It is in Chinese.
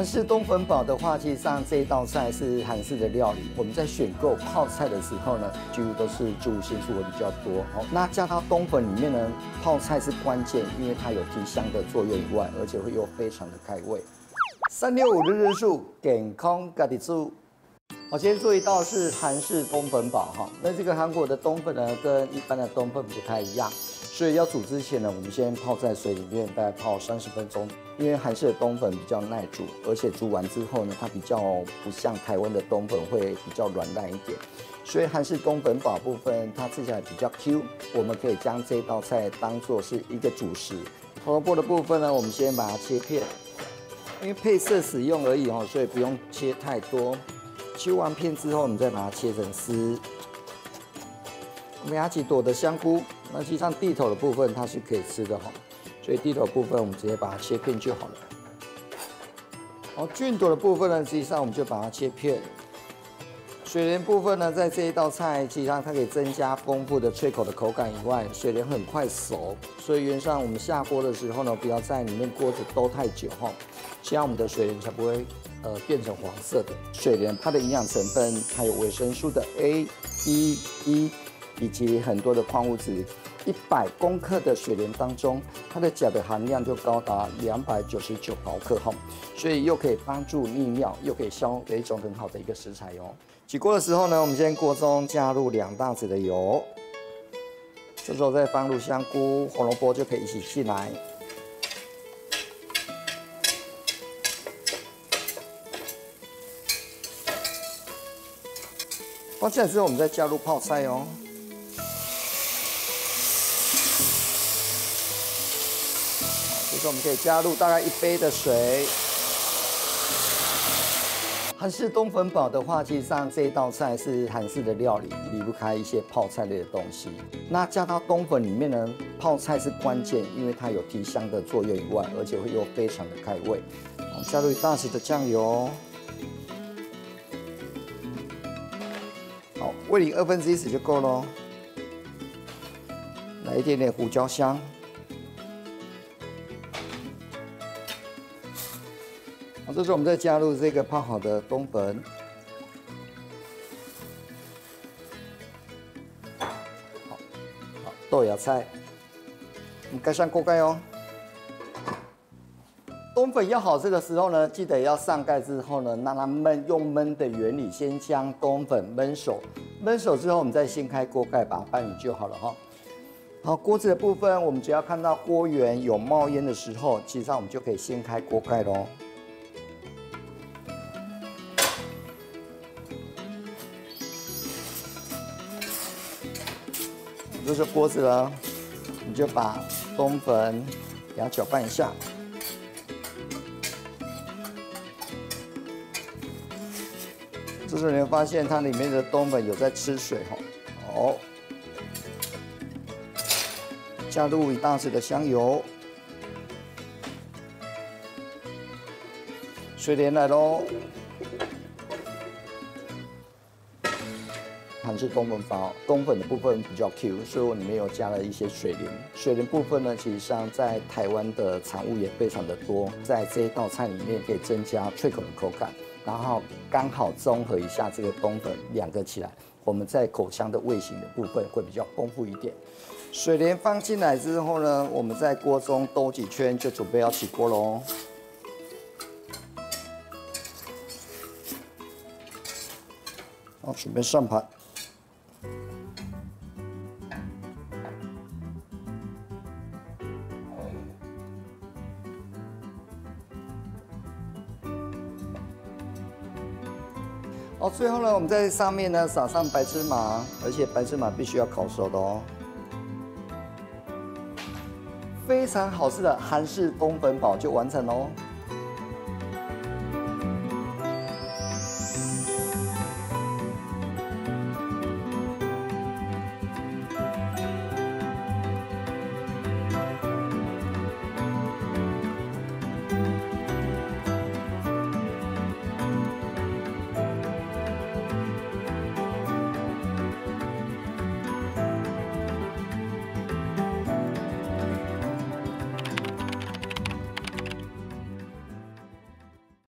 韩式冬粉堡的话，其实上这一道菜是韩式的料理。我们在选购泡菜的时候呢，几乎都是植物性素会比较多。哦，那加到冬粉里面呢，泡菜是关键，因为它有提香的作用以外，而且会又非常的开胃。三六五日日数，健康家己煮。我今天做一道是韩式冬粉堡哈。那这个韩国的冬粉呢，跟一般的冬粉不太一样。所以要煮之前呢，我们先泡在水里面，大概泡三十分钟。因为韩式的冬粉比较耐煮，而且煮完之后呢，它比较不像台湾的冬粉会比较软烂一点。所以韩式冬粉煲部分它吃起来比较 Q，我们可以将这道菜当做是一个主食。胡萝卜的部分呢，我们先把它切片，因为配色使用而已哦，所以不用切太多。切完片之后，我们再把它切成丝。我们拿起朵的香菇。那实际上地头的部分它是可以吃的哈，所以地头部分我们直接把它切片就好了。好，菌朵的部分呢，实际上我们就把它切片。水莲部分呢，在这一道菜，实际上它可以增加丰富的脆口的口感以外，水莲很快熟，所以原上我们下锅的时候呢，不要在里面锅子兜太久哈，这样我们的水莲才不会呃变成黄色的。水莲它的营养成分还有维生素的 A、E、E。以及很多的矿物质，一百公克的水莲当中，它的钾的含量就高达两百九十九毫克哈，所以又可以帮助利尿，又可以消的一种很好的一个食材哦。起锅的时候呢，我们先锅中加入两大匙的油，这时候再放入香菇、红萝卜就可以一起进来。放进来之后，我们再加入泡菜哦。我们可以加入大概一杯的水。韩式冬粉煲的话，其实上这道菜是韩式的料理，离不开一些泡菜类的东西。那加到冬粉里面呢，泡菜是关键，因为它有提香的作用以外，而且会又非常的开胃。我们加入一大匙的酱油，好，味淋二分之一匙就够喽。来一点点胡椒香。这时候我们再加入这个泡好的冬粉，好，豆芽菜，我们盖上锅盖哦。冬粉要好吃的时候呢，记得要上盖之后呢，让它焖，用焖的原理先将冬粉焖熟，焖熟之后我们再掀开锅盖把它拌匀就好了哈。好，锅子的部分，我们只要看到锅缘有冒烟的时候，其实上我们就可以掀开锅盖喽。这是锅子了，你就把冬粉给它搅拌一下。这时候你会发现它里面的冬粉有在吃水哈。好，加入一大匙的香油，水莲来喽。韩式冬粉煲，冬粉的部分比较 Q，所以我里面有加了一些水莲。水莲部分呢，其实上在台湾的产物也非常的多，在这一道菜里面可以增加脆口的口感，然后刚好综合一下这个冬粉两个起来，我们在口腔的味型的部分会比较丰富一点。水莲放进来之后呢，我们在锅中兜几圈就准备要起锅喽。好，准备上盘。哦，最后呢，我们在上面呢撒上白芝麻，而且白芝麻必须要烤熟的哦。非常好吃的韩式冬粉堡就完成喽。